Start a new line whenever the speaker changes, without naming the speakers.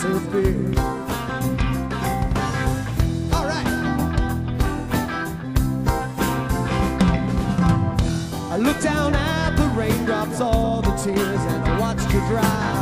disappear. All right. I looked down at the raindrops, all the tears, and I watched you dry.